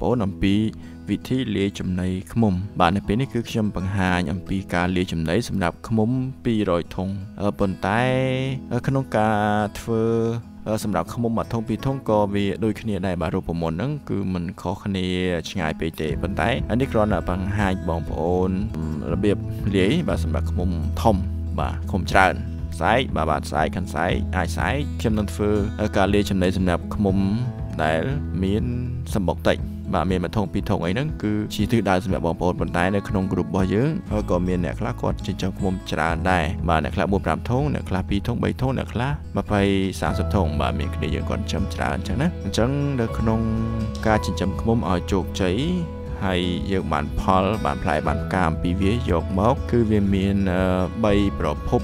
ប្អូនអំពីវិធីលាយចំណីឃ្មុំ បាទនៅពេលនេះគឺខ្ញុំបង្ហាញអំពីការលាយចំណីសម្រាប់ឃ្មុំ200ធុងប៉ុន្តែក្នុងការធ្វើសម្រាប់ឃ្មុំមួយធុងពីរធុងក៏វាដូចគ្នាដែរបាទរូបមន្តហ្នឹងគឺมันខុសគ្នាឆ្ងាយពេកទេប៉ុន្តែអានេះគ្រាន់តែបង្ហាញបងប្អូនរបៀបលាយបាទសម្រាប់ឃ្មុំធំបាទឃ្មុំច្រើនស្អែកបាទបាទស្អែកខាន់ស្អែកអាចស្អែកខ្ញុំនឹងធ្វើការលាយចំណីសម្រាប់ឃ្មុំដែលមានសម្បុកតិច បាទមានមួយធុងពីរធុងអីហ្នឹងគឺជាទិសដៅសម្រាប់បងប្អូនប៉ុន្តែនៅក្នុងក្រុមរបស់យើងក៏មានអ្នកខ្លះគាត់ចិញ្ចឹមឃ្មុំច្រើនដែរបាទអ្នកខ្លះ4 5ធុងអ្នកខ្លះ2ធុង3ធុងអ្នកខ្លះ20 30ធុងបាទមានគ្នាយើងគាត់ចិញ្ចឹមច្រើនអញ្ចឹងណាអញ្ចឹងនៅក្នុងការចិញ្ចឹមឃ្មុំឲ្យជោគជ័យហើយយើងបានផលបានផ្លែបានផ្កាអំពីវាយកមក គឺវាមាន3ប្រភព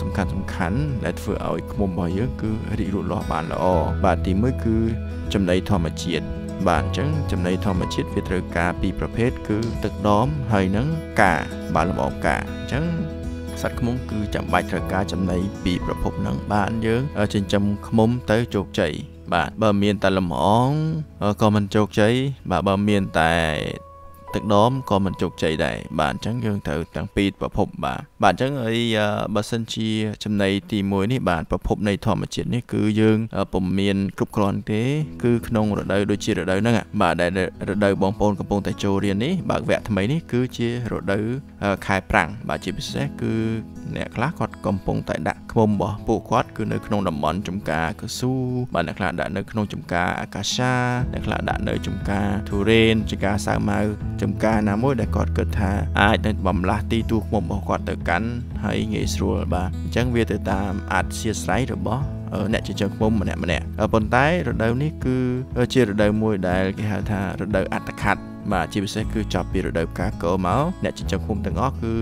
សំខាន់សំខាន់ដែលធ្វើឲ្យឃ្មុំរបស់យើងគឺរីករូតលាស់បានល្អបាទទី1គឺចំណីធម្មជាតិ បាទអញ្ចឹងចំណីធម្មជាតិវាត្រូវការពីរប្រភេទគឺទឹកដមហើយនឹងកាបាទលំអងកាអញ្ចឹងសត្វឃ្មុំគឺចាំបាច់ត្រូវការចំណីពីរប្រភពហ្នឹងបានយើងចិញ្ចឹមឃ្មុំទៅជោគជ័យបាទបើមានតែលំអងក៏មិនជោគជ័យបាទបើមានតែ ទឹកដមក៏មិនជោគជ័យដែរបាទអញ្ចឹងយើងត្រូវទាំងពីរប្រភពបាទបាទអញ្ចឹងហើយបើសិនជាចំណីទី1នេះបាទប្រភពនៃធម្មជាតិនេះគឺយើងពុំមានគ្រប់គ្រាន់ទេគឺក្នុងរដូវដូចជារដូវហ្នឹងបាទដែលរដូវបងប្អូនកំពុងតែចូលរៀននេះបើកវគ្គថ្មីនេះគឺជារដូវខែប្រាំងបាទជាពិសេសគឺអ្នកខ្លះគាត់កំពុងតែដាក់ឃ្មុំរបស់ពួកគាត់គឺនៅក្នុងតំបន់ចំការកស៊ូបាទអ្នកខ្លះដាក់នៅក្នុងចំការអាកាសាអ្នកខ្លះដាក់នៅចំការធូរ៉េនចំការសាវម៉ៅចំការណាមួយដែលគាត់គិតថាអាចនឹងបំលាស់ទីទូឃ្មុំរបស់គាត់ទៅកាន់ហើយងាយស្រួលបាទអញ្ចឹងវាទៅតាមអធិស្ឋានរបស់អ្នកចិញ្ចឹមឃ្មុំម្នាក់ម្នាក់ប៉ុន្តែរដូវនេះគឺជារដូវមួយដែលគេហៅថារដូវអត្តខាត់ បាទជាពិសេសគឺចាប់ពីរដូវកាលកោមកអ្នកចិញ្ចឹមឃុំទាំងអស់គឺ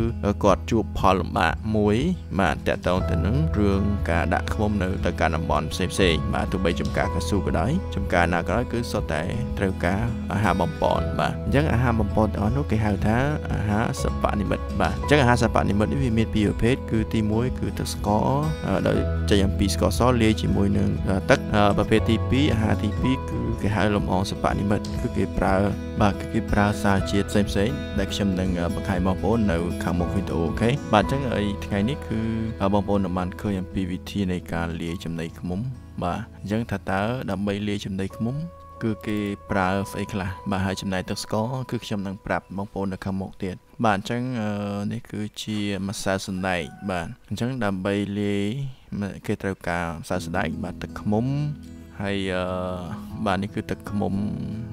គាត់ជួបផលលំបាកមួយ បាទតកតងទៅនឹងរឿងការដាក់ឃុំនៅទៅកាន់តំបន់ផ្សេងផ្សេងបាទទោះបីចំការកស៊ូក៏ដោយចំការណាក៏ដោយគឺសុទ្ធតែត្រូវការអាហារបំពន់បាទអញ្ចឹងអាហារបំពន់ទាំងអស់នោះគេហៅថាអាហារសពនិមិត្តបាទអញ្ចឹងអាហារសពនិមិត្តនេះវាមានពីរប្រភេទគឺទី1គឺទឹកស្ករដោយចេញអំពីស្ករសលាយជាមួយនឹងទឹកប្រភេទទី2អាហារទី2គឺគេហៅលំអងសពនិមិត្តគឺគេប្រើបាទគេប្រើសារជាតិផ្សេងៗដែលខ្ញុំនឹងបង្ហាញបងប្អូននៅខាងមុខវីដេអូអូខេបាទអញ្ចឹងថ្ងៃនេះគឺបងប្អូននឹងបានឃើញអំពីវិធីនៃការលាយចំណីឃ្មុំបាទអញ្ចឹងថាតើដើម្បីលាយចំណីឃ្មុំគឺគេប្រើស្អីខ្លះបាទហើយចំណែកទឹកស្ករគឺខ្ញុំនឹងប្រាប់បងប្អូននៅខាងមុខទៀតបាទអញ្ចឹងនេះគឺជាម្សៅសណ្ដែកបាទអញ្ចឹងដើម្បីលាយគេត្រូវការម្សៅសណ្ដែកបាទទឹកឃ្មុំ ហើយអឺបាទនេះគឺទឹកឃ្មុំ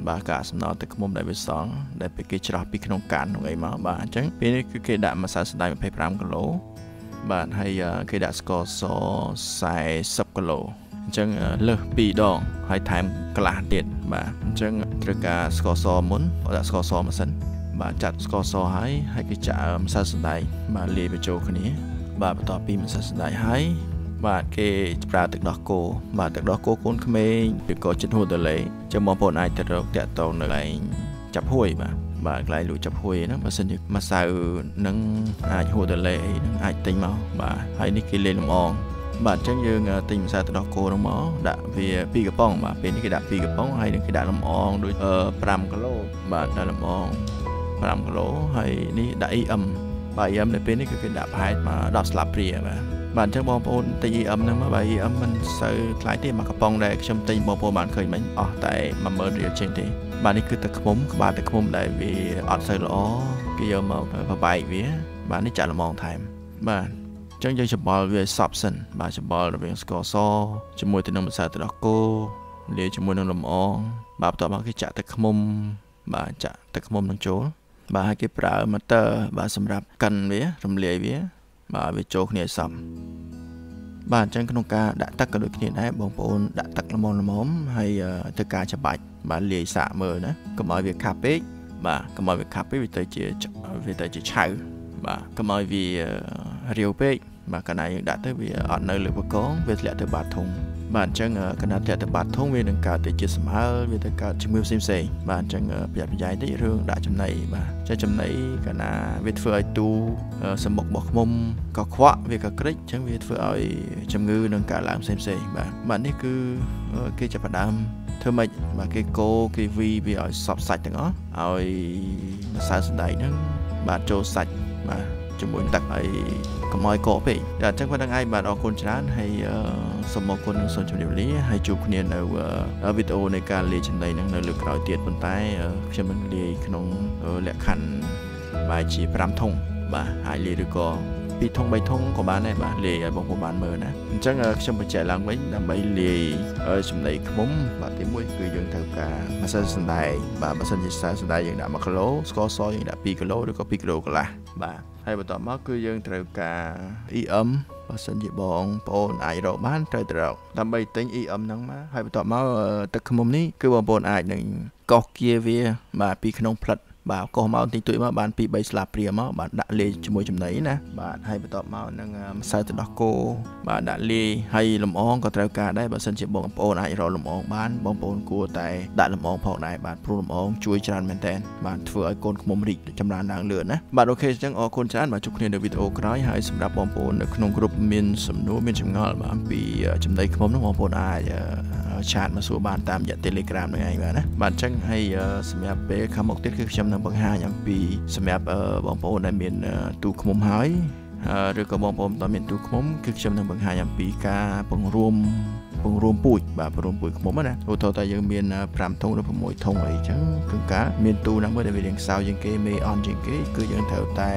បាទកាកសំណល់ទឹកឃ្មុំដែលវាសល់ដែលពេលគេច្រោះពីក្នុងកាននោះអីមកបាទអញ្ចឹងពេលនេះគឺគេដាក់ម្សៅសណ្ដែក25គីឡូបាទហើយគេដាក់ស្ករស40គីឡូអញ្ចឹងលើស2ដងហើយថែមកន្លះទៀតបាទអញ្ចឹងត្រូវការស្ករសមុនដាក់ស្ករសមកសិនបាទចាត់ស្ករសហើយហើយគេចាក់ម្សៅសណ្ដែកបាទលាយបញ្ចូលគ្នា បាទបន្ទាប់ពីម្សៅសណ្ដែកហើយ បាទគេប្រើទឹកដោះគោបាទទឹកដោះគោកូនក្មេងឬក៏ចិត្តហួរទលេចឹងបងប្អូនអាចទៅរកតាក់តងនៅកន្លែងចាប់ហួយបាទបាទកន្លែងលក់ចាប់ហួយហ្នឹងបើសិនជាម្សៅនឹងអាចហួរទលេអីហ្នឹងអាចទិញមកបាទហើយនេះគេលេងលំអងបាទអញ្ចឹងយើងទិញម្សៅទឹកដោះគោហ្នឹងមកដាក់វា2កំប៉ុងបាទពេលនេះគេដាក់2កំប៉ុងហើយនឹងគេដាក់លំអងដូច5គីឡូបាទដាក់លំអង5គីឡូហើយនេះដាក់ EM បាទ EM នៅពេលនេះគឺគេដាក់ប្រហែលមក10ស្លាបព្រាបាទ បាទអញ្ចឹងបងប្អូនទិញ EM ហ្នឹងមកបាទ EM មិនសូវថ្លៃទេមួយកំប៉ុងដែលខ្ញុំទិញបងប្អូនបានឃើញមិញអស់តែ10000រៀលជាងទេបាទនេះគឺទឹកឃ្មុំក្បាលទឹកឃ្មុំដែលវាអត់សូវល្អគេយកមកបបែកវា បាទនេះចាក់លំងថែមបាទចឹងយើងច្បល់វាសពសិនបាទច្បល់រវាងស្ករសជាមួយទៅនឹងម្សៅទឹកដោះគោលាយជាមួយនឹងលំអងបាទបន្ទាប់មកគេចាក់ទឹកឃ្មុំបាទចាក់ទឹកឃ្មុំនឹងចូលបាទហើយគេប្រើ motor បាទសម្រាប់កិនវារំលាយវា បាទវាចូលគ្នាសពបាទអញ្ចឹងក្នុងការដាក់ទឹកក៏ដូចគ្នាដែរបងប្អូនដាក់ទឹកល្មមល្មមហើយធ្វើការច្បាច់បាទលាយសាកមើលណាកុំឲ្យវាខាប់ពេកបាទកុំឲ្យវាខាប់ពេកវាទៅជាវាទៅជាឆៅបាទកុំឲ្យវារាវពេកបាទកាលណាយើងដាក់ទៅវាអត់នៅលើបកងវាធ្លាក់ទៅបាតធុង បាទអញ្ចឹងកណាត់ធាក់ទៅបាត់ធំវានឹងកើតទៅជាសម្អល់វាទៅកើតជំងឺផ្សេងផ្សេងបាទអញ្ចឹងប្រយ័ត្នប្រយែងតិចរឿងដាក់ចំណីបាទចេះចំណីកណាវាធ្វើឲ្យទូសម្បុករបស់ឃុំក៏ខ្វក់វាក៏ក្រិចអញ្ចឹងវាធ្វើឲ្យជំងឺនឹងកើតឡើងផ្សេងផ្សេងបាទបាទនេះគឺគេចាប់ផ្ដើមធ្វើម៉េចបាទគេកូគេវីវាឲ្យសពសាច់ទាំងអស់ឲ្យម្សៅសណ្ដែកហ្នឹងបាទចូលសាច់បាទជាមួយទឹកហើយកុំឲ្យកកពេកតែអញ្ចឹងប៉ុណ្្នឹងឯងបាទអរគុណច្រើនហើយ សូមអរគុណសូមជម្រាបលាហើយជួបគ្នានៅវីដេអូនៃការលាយចំណីហ្នឹងនៅលើក្រោយទៀតប៉ុន្តែខ្ញុំនឹងលាយក្នុងលក្ខខណ្ឌបែរជា5ធុងបាទអាចលាយឬក៏ពីធុង3ធុងក៏បានដែរបាទលាយឲ្យបងប្អូនបានមើលណាអញ្ចឹងខ្ញុំបញ្ជាក់ឡើងវិញដើម្បីលាយចំណីខ្មុំបាទទី1គឺយើងត្រូវការម្សៅសណ្ដែកបាទបើសិនជាសណ្ដែកយើងដាក់1គីឡូស្ករសយើងដាក់2គីឡូឬក៏2គីឡូកន្លះបាទហើយបន្ទាប់មកគឺយើងត្រូវការ EM បើសិនជាបងប្អូនអាចរកបានត្រូវទៅរកដើម្បីទិញ EM ហ្នឹងមកហើយបន្ទាប់មកទឹកខ្មុំនេះគឺបងប្អូនអាចនឹងកោសគៀវាបាទពីក្នុងផ្លិត បាទកោសមកតិចតួចមកបាន2 3ស្លាបព្រាមកបាទដាក់លាយជាមួយចំណីណាបាទហើយបន្ទាប់មកនឹងម្សៅទឹកដោះគោបាទដាក់លាយហើយលំអងក៏ត្រូវការដែរបើសិនជាបងប្អូនអាចរកលំអងបានបងប្អូនគួរតែដាក់លំអងផងដែរបាទព្រោះលំអងជួយច្រើនមែនតើបាទធ្វើឲ្យកូនខ្មុំរីកចម្រើនឡើងលឿនណាបាទអូខេអញ្ចឹងអរគុណច្រើនបាទជួបគ្នានៅវីដេអូក្រោយហើយសម្រាប់បងប្អូននៅក្នុងក្រុមមានសំណួរមានចម្ងល់បាទអំពីចំណីខ្មុំនោះបងប្អូនអាច ឆាតមកសួរបានតាមរយៈ Telegram នឹងឯងបាទណាបាទអញ្ចឹងហើយសម្រាប់ពេលខាងមុខទៀតគឺខ្ញុំនឹងបង្ហាញអំពីសម្រាប់បងប្អូនដែលមានទូឃ្មុំហើយឬក៏បងប្អូនតើមានទូឃ្មុំគឺខ្ញុំនឹងបង្ហាញអំពីការបង្រួមពង្រួមពូជបាទពង្រួមពូជខ្មុំណាឧទាហរណ៍តែយើងមាន5ធុងឬ6ធុងអីចឹងគឺការមានទូណាមួយដែលវារាងខ្សោយជាងគេមេអន់ជាងគេគឺយើងត្រូវតែ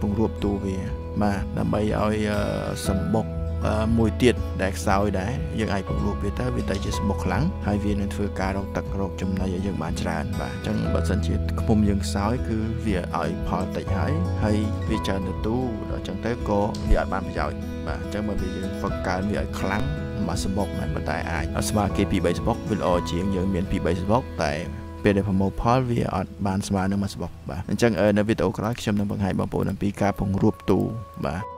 ពង្រួមទូវាបាទដើម្បីឲ្យសម្បុក មួយទៀតដែលខ្សោយដែរយើងអាចពង្រួបវាទៅវាទៅជាស្មុកខ្លាំងហើយវានឹងធ្វើការរកទឹករកចំណីឲ្យយើងបានច្រើនបាទអញ្ចឹងបើសិនជាខ្មុំយើងខ្សោយគឺវាឲ្យផលតិចហើយហើយវាច្រើនទៅទូដល់អញ្ចឹងទៅក៏វាអត់បានប្រយោជន៍បាទអញ្ចឹងបើវាយើងហ្វឹកកើនវាឲ្យខ្លាំងមួយសបុកមិនប៉ុន្តែអាចស្មើគេពី3សបុកវាល្អជាងយើងមានពី3សបុកតែពេលដែលប្រមូលផលវាអត់បានស្មើនឹងមួយសបុកបាទអញ្ចឹងនៅវីដេអូក្រោយខ្ញុំនឹងបង្ហាញបងប្អូនអំពីការពង្រួបទូបាទ